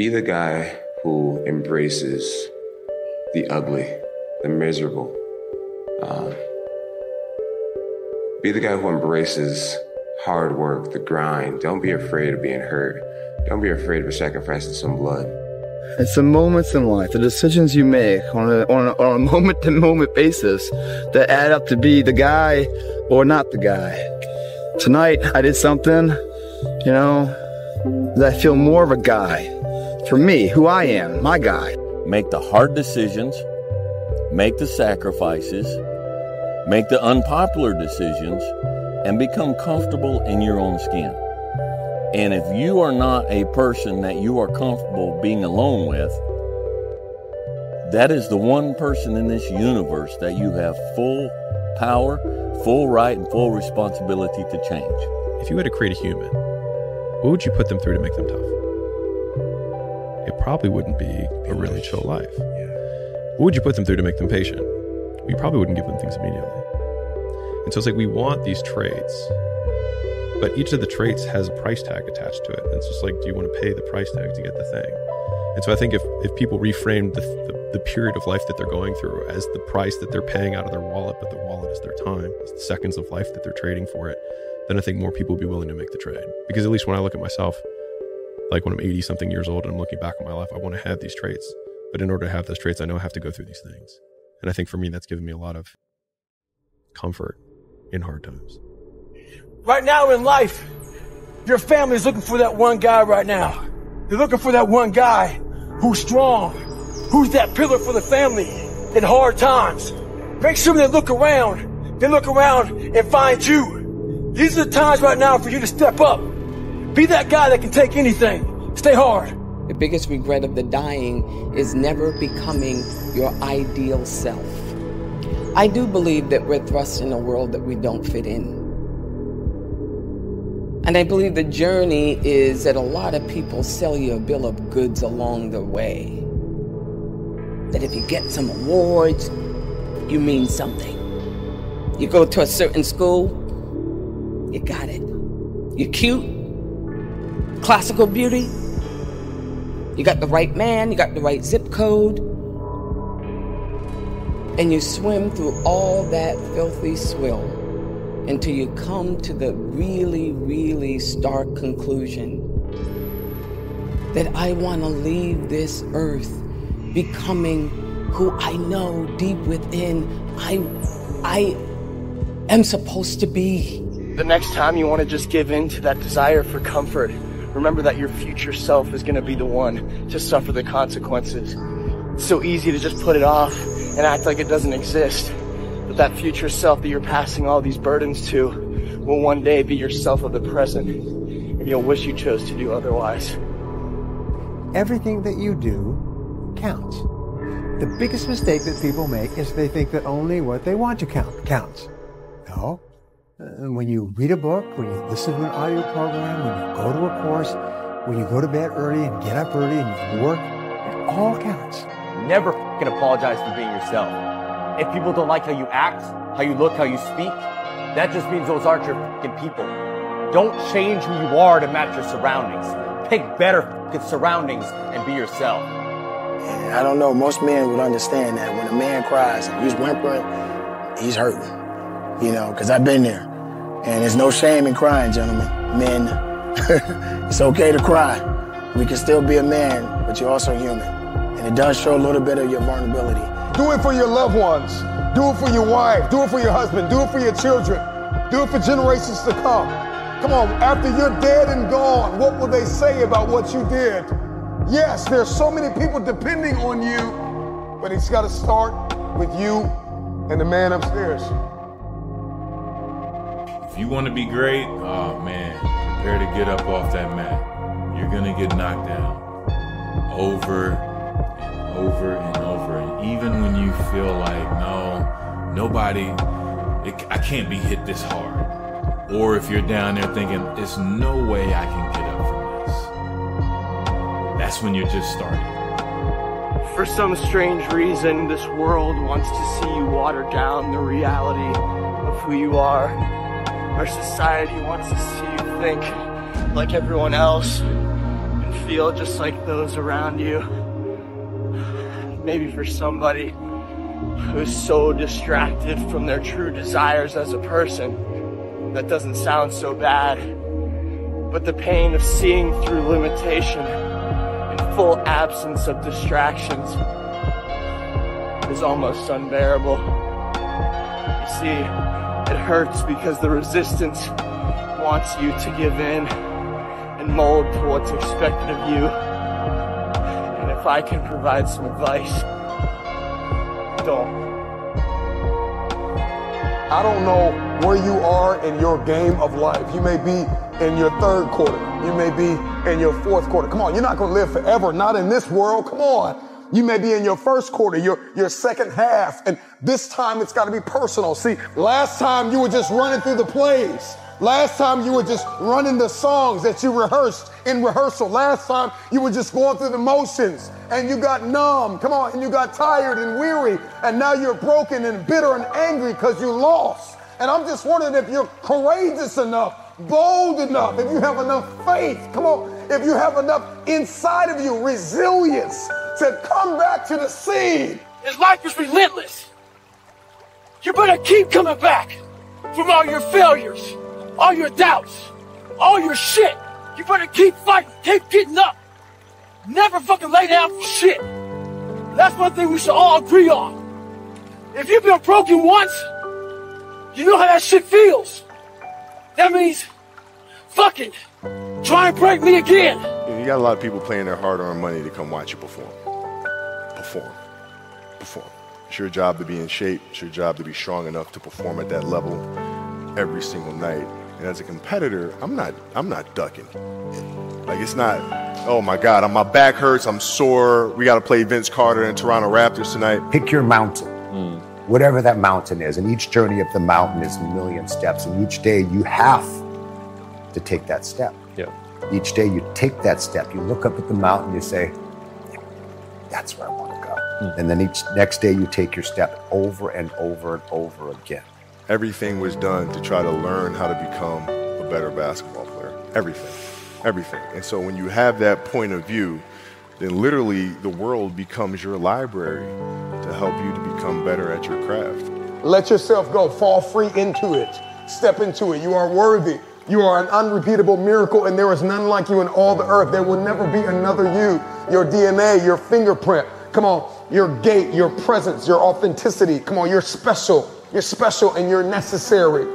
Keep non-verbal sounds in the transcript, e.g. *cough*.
be the guy who embraces the ugly, the miserable. Uh, be the guy who embraces hard work, the grind. Don't be afraid of being hurt. Don't be afraid of sacrificing some blood. It's the moments in life, the decisions you make on a, on a, on a *laughs* moment-to-moment basis that add up to be the guy or not the guy. Tonight, I did something, you know, that I feel more of a guy. For me, who I am, my guy. Make the hard decisions, make the sacrifices, make the unpopular decisions, and become comfortable in your own skin. And if you are not a person that you are comfortable being alone with, that is the one person in this universe that you have full power, full right, and full responsibility to change. If you had to create a human, what would you put them through to make them tough? It probably wouldn't be a really chill life. What would you put them through to make them patient? We probably wouldn't give them things immediately. And so it's like we want these traits but each of the traits has a price tag attached to it. And it's just like, do you want to pay the price tag to get the thing? And so I think if, if people reframed the, the, the, period of life that they're going through as the price that they're paying out of their wallet, but the wallet is their time, it's the seconds of life that they're trading for it, then I think more people would be willing to make the trade. Because at least when I look at myself, like when I'm 80 something years old and I'm looking back on my life, I want to have these traits. But in order to have those traits, I know I have to go through these things. And I think for me, that's given me a lot of comfort in hard times. Right now in life, your family is looking for that one guy right now. They're looking for that one guy who's strong, who's that pillar for the family in hard times. Make sure they look around. They look around and find you. These are the times right now for you to step up. Be that guy that can take anything. Stay hard. The biggest regret of the dying is never becoming your ideal self. I do believe that we're thrust in a world that we don't fit in. And I believe the journey is that a lot of people sell you a bill of goods along the way. That if you get some awards, you mean something. You go to a certain school, you got it. You're cute, classical beauty, you got the right man, you got the right zip code, and you swim through all that filthy swill until you come to the really, really stark conclusion that I want to leave this earth becoming who I know deep within I I am supposed to be. The next time you want to just give in to that desire for comfort, remember that your future self is going to be the one to suffer the consequences. It's so easy to just put it off and act like it doesn't exist. But that future self that you're passing all these burdens to will one day be yourself of the present, and you'll wish you chose to do otherwise. Everything that you do counts. The biggest mistake that people make is they think that only what they want to count counts. No. Uh, when you read a book, when you listen to an audio program, when you go to a course, when you go to bed early and get up early and you work, it all counts. Never can apologize for being yourself. If people don't like how you act, how you look, how you speak, that just means those aren't your fucking people. Don't change who you are to match your surroundings. Pick better fucking surroundings and be yourself. I don't know. Most men would understand that when a man cries and he's whimpering, he's hurting. You know, because I've been there. And there's no shame in crying, gentlemen. Men, *laughs* it's okay to cry. We can still be a man, but you're also human. And it does show a little bit of your vulnerability. Do it for your loved ones. Do it for your wife. Do it for your husband. Do it for your children. Do it for generations to come. Come on, after you're dead and gone, what will they say about what you did? Yes, there's so many people depending on you, but it's got to start with you and the man upstairs. If you want to be great, oh man, prepare to get up off that mat. You're going to get knocked down over and over and over. And even when you feel like, no, nobody, it, I can't be hit this hard. Or if you're down there thinking, there's no way I can get up from this. That's when you're just starting. For some strange reason, this world wants to see you water down the reality of who you are. Our society wants to see you think like everyone else and feel just like those around you. Maybe for somebody who's so distracted from their true desires as a person, that doesn't sound so bad. But the pain of seeing through limitation and full absence of distractions is almost unbearable. You see, hurts because the resistance wants you to give in and mold to what's expected of you. And if I can provide some advice, don't. I don't know where you are in your game of life. You may be in your third quarter. You may be in your fourth quarter. Come on, you're not going to live forever. Not in this world. Come on. You may be in your first quarter, your, your second half, and this time it's got to be personal. See, last time you were just running through the plays. Last time you were just running the songs that you rehearsed in rehearsal. Last time you were just going through the motions and you got numb. Come on, and you got tired and weary, and now you're broken and bitter and angry because you lost. And I'm just wondering if you're courageous enough, bold enough, if you have enough faith. Come on, if you have enough inside of you resilience to come back to the scene. His life is relentless. You better keep coming back from all your failures, all your doubts, all your shit. You better keep fighting, keep getting up. Never fucking lay down for shit. That's one thing we should all agree on. If you've been broken once, you know how that shit feels. That means, fucking, try and break me again. You, you got a lot of people paying their hard-earned money to come watch you perform. Perform. Perform. It's your job to be in shape. It's your job to be strong enough to perform at that level every single night. And as a competitor, I'm not I'm not ducking. Like it's not, oh my God, my back hurts, I'm sore. We gotta play Vince Carter and Toronto Raptors tonight. Pick your mountain. Hmm. Whatever that mountain is, and each journey up the mountain is a million steps, and each day you have to take that step. Yeah. Each day you take that step, you look up at the mountain, you say, That's where I want to go. And then each next day you take your step over and over and over again. Everything was done to try to learn how to become a better basketball player. Everything. Everything. And so when you have that point of view, then literally the world becomes your library to help you to become better at your craft. Let yourself go. Fall free into it. Step into it. You are worthy. You are an unrepeatable miracle, and there is none like you in all the earth. There will never be another you. Your DNA, your fingerprint. Come on, your gait, your presence, your authenticity. Come on, you're special. You're special and you're necessary.